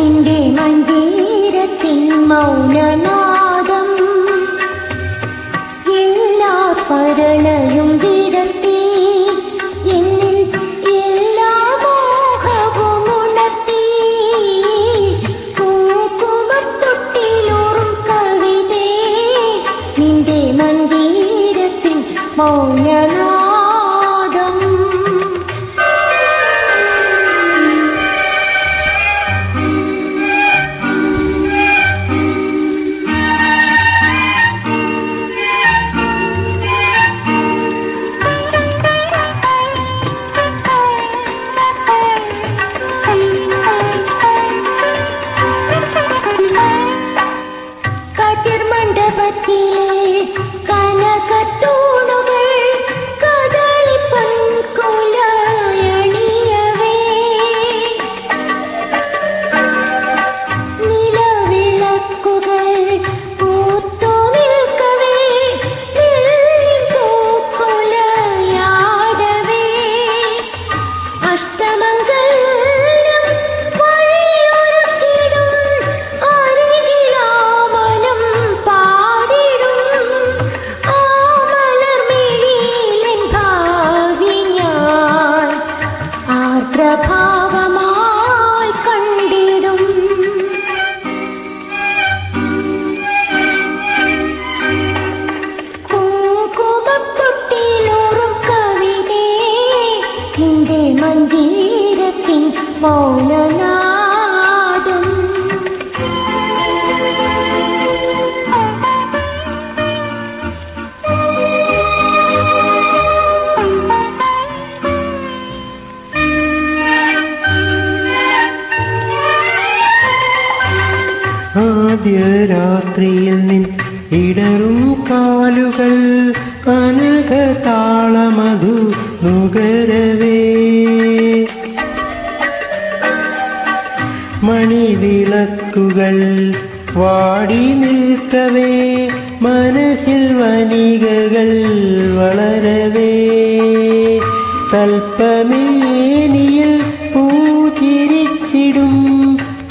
നിന്റെ മഞ്ജീരത്തിൻ മൗനനാദം. എല്ലാ സ്മരണയും വിടർത്തി എന്നിൽ എല്ലാ മോഹവും ഉണർത്തി. കുങ്കുമപ്പൊട്ടിലൂറും കവിതേ നിന്റെ മഞ്ജീരത്തിൻ മൗനനാദം. Happy മൗനനാദം. ആദ്യ രാത്രിയിൽ നിൻ ഇടറും കാലുകൾ അനഘ താളമധു നുകരവേ മണിവിളക്കുകൾ വാടി നിൽക്കവേ മനസ്സിൽ വനികകൾ വളരവേ തൽപ്പമേനിയിൽ പൂച്ചിരിച്ചിടും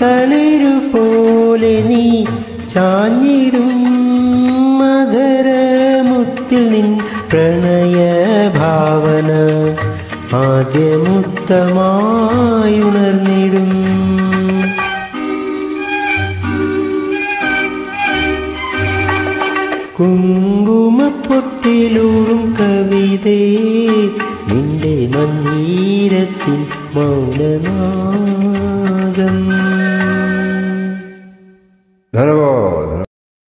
തളിരു പോലെ നീ ചാഞ്ഞിടും മധുരമുത്തിൽ നിൻ പ്രണയ ഭാവന ആദ്യമുത്തമായി ഉണർന്നിടും കുങ്കുമപ്പൊട്ടിലൂറും കവിതേ നിന്റെ മഞ്ഞീരത്തിൽ മൗനനാദം